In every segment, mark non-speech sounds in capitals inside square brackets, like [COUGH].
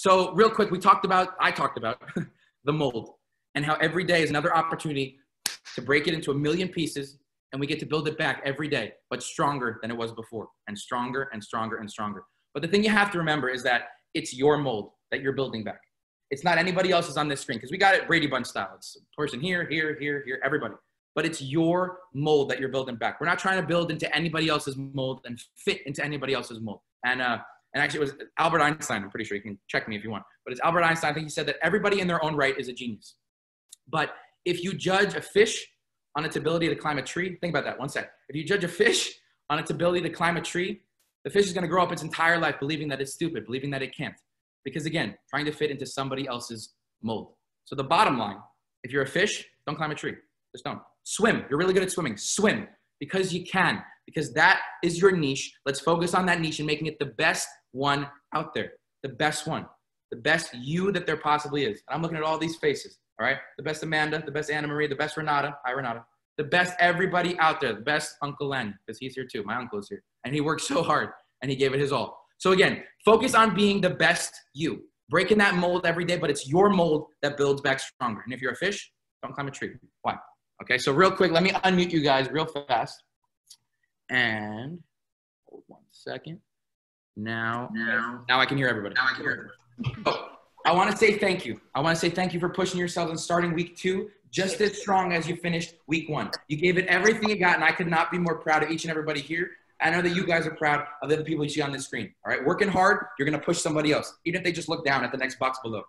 So real quick, we talked about, I talked about [LAUGHS] the mold and how every day is another opportunity to break it into a million pieces and we get to build it back every day, but stronger than it was before and stronger and stronger and stronger. But the thing you have to remember is that it's your mold that you're building back. It's not anybody else's on this screen because we got it Brady Bunch style. It's person here, here, here, here, everybody. But it's your mold that you're building back. We're not trying to build into anybody else's mold and fit into anybody else's mold. And uh, and actually, it was Albert Einstein. I'm pretty sure you can check me if you want. But it's Albert Einstein. I think he said that everybody in their own right is a genius. But if you judge a fish on its ability to climb a tree, think about that one sec. If you judge a fish on its ability to climb a tree, the fish is going to grow up its entire life believing that it's stupid, believing that it can't. Because again, trying to fit into somebody else's mold. So the bottom line, if you're a fish, don't climb a tree. Just don't. Swim. You're really good at swimming. Swim because you can, because that is your niche. Let's focus on that niche and making it the best one out there. The best one. The best you that there possibly is. And I'm looking at all these faces. All right. The best Amanda, the best Anna Marie, the best Renata. Hi, Renata. The best everybody out there. The best Uncle Len, because he's here too. My uncle is here. And he worked so hard and he gave it his all. So again, focus on being the best you. Breaking that mold every day, but it's your mold that builds back stronger. And if you're a fish, don't climb a tree. Why? Okay, so real quick, let me unmute you guys real fast. And hold one second. Now, now, now I can hear everybody. Now I can hear everybody. Oh, I want to say thank you. I want to say thank you for pushing yourselves and starting week two just as strong as you finished week one. You gave it everything you got, and I could not be more proud of each and everybody here. I know that you guys are proud of the people you see on the screen. All right, working hard, you're gonna push somebody else, even if they just look down at the next box below.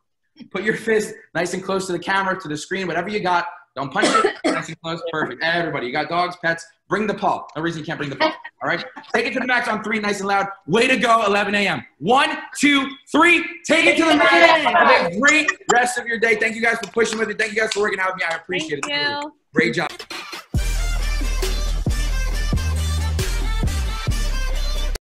Put your fist nice and close to the camera, to the screen, whatever you got. Don't punch it. nice and close. Perfect. Everybody, you got dogs, pets. Bring the paw. No reason you can't bring the paw. All right. Take it to the max on three, nice and loud. Way to go, 11 a.m. One, two, three. Take it to the max. Have a great rest of your day. Thank you guys for pushing with it. Thank you guys for working out with me. I appreciate Thank it. you. Great job.